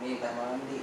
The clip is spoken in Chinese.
మిగతా మంది